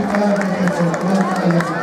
Gracias.